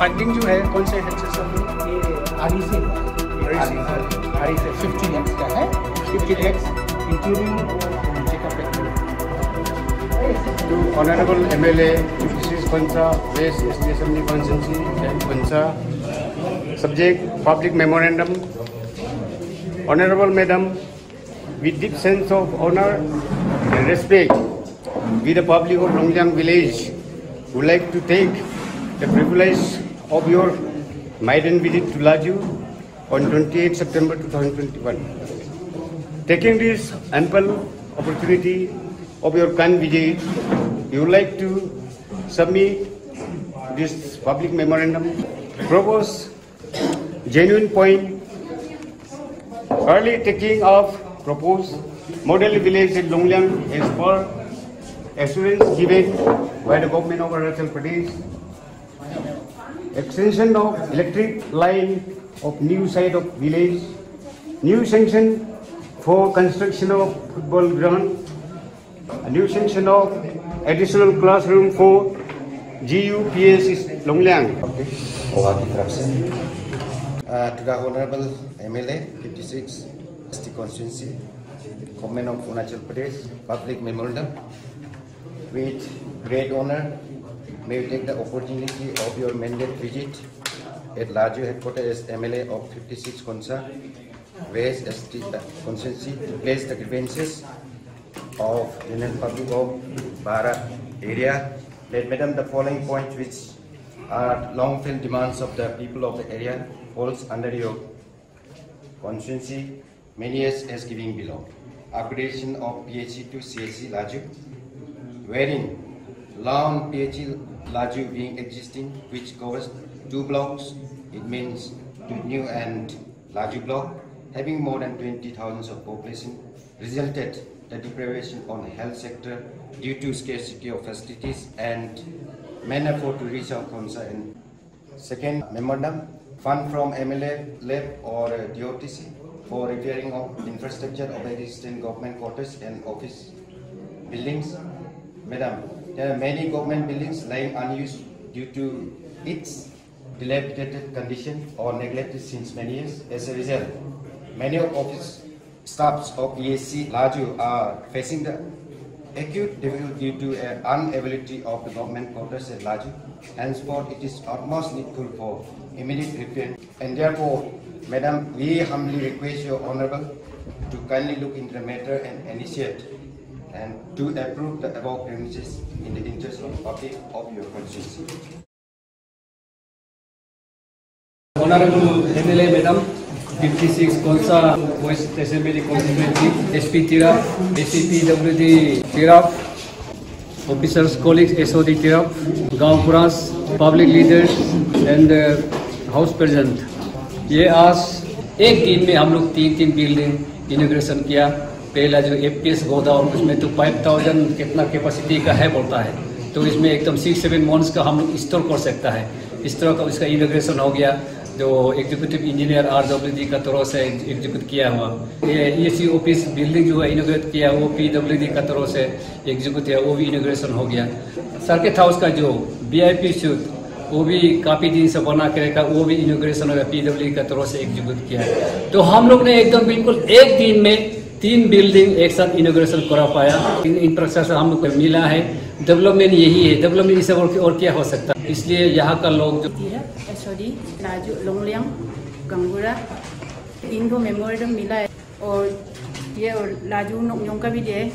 Funding जो है कौन से हेल्थ सिस्टम ये आरी से। आरी से। फिफ्टी लैक्स का है। Fifty lakhs including honourable M L A Pancha west S T assembly constituency Pancha subject public memorandum honourable madam with deep sense of honour and respect with the public of Rongjang village would like to take the privilege of your maiden visit to Laju on 28 September 2021. Taking this ample opportunity of your kind visit, you would like to submit this public memorandum, propose genuine point, early taking of proposed model village at Longlang as per assurance given by the government of Arunachal Pradesh, extension of electric line of new side of village, new sanction for construction of football ground, a new sanction of additional classroom for GUPS Longliang. Okay. Uh, to the Honorable MLA 56, ST Constituency, Government of Arunachal Pradesh, Public Memorial, with great honor may you take the opportunity of your mandate visit at Laju headquarters MLA of 56 Khonsa West ST constituency to place the grievances of Union Public of Bharat area that madam the following points which are long felt demands of the people of the area falls under your constituency many years as giving below. Upgradation of PHC to CHC Laju, wherein long PHC Laju being existing which covers two blocks, it means two new and Laju block having more than 20,000 of population resulted the deprivation on health sector due to scarcity of facilities and manner for to reach our concern. Second memorandum, fund from MLA lab or DOTC for repairing of infrastructure of existing government quarters and office buildings. Madam, there are many government buildings lying unused due to its dilapidated condition or neglected since many years. As a result, many of office staffs of ESC Laju are facing the acute difficulty due to an unavailability of the government quarters at Laju. Henceforth, it is utmost needful for immediate repair. And therefore, Madam, we humbly request your Honorable to kindly look into the matter and initiate and to approve the above premises in the interest of public of your constituency. Honorable MLA Madam, 56 Konsa West Assembly Constituency, SP Tirap, ACP WD Tirap, officers, colleagues, SOD Tirap, Gaon Puras, public leaders and uh, House President. ये आज एक दिन में हम लोग तीन तीन building inauguration किया पहला जो एफ़ पी एस गोदाम उसमें तो फाइव थाउज़ेंड कितना कैपेसिटी का है बोलता है। तो इसमें एकदम सिक्स सेवन मंथ्स का हम लोग स्टोर कर सकता है। इस तरह का उसका इनोग्रेशन हो गया, जो executive engineer R W D का तरफ़ से एग्जीक्यूट किया हुआ। ये सी ऑफ़िस बिल्डिंग जो है इनोग्रेट किया, वो पी डब्ल्यू डी का तरफ़ से एग्जीक्यूट किया वो भी इनोग्रेशन हो गया। सर्किट हाउस का जो वी आई पी सूट वो भी काफ़ी दिन से बना के रखा, वो भी इनोग्रेशन हो गया पी डब्ल्यू डी का तरफ़ से एग्जीक्यूट किया। तो हम लोग ने एकदम बिल्कुल एक दिन में तीन बिल्डिंग एक साथ इनोग्रेशन करा पाया। इंफ्रास्ट्रक्चर हम लोग को मिला है। डेवलपमेंट यही है। डेवलपमेंट इससे और, और क्या हो सकता है? इसलिए यहाँ का लोग जो लोंगलियांग गंगूरा तीन को मेमोरेंडम मिला है। और ये और लाजू नोंग का भी दिया है।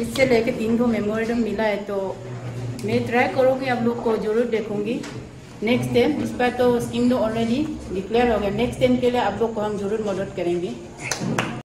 इससे लेके तीन को मेमोरेंडम मिला है। तो मैं ट्राई करूँगी आप लोग को ज़रूर देखूँगी। नेक्स्ट टाइम इस बार तो स्कीम तो ऑलरेडी डिक्लेयर हो गया। नेक्स्ट टाइम के लिए आप लोग को हम ज़रूर मदद करेंगे।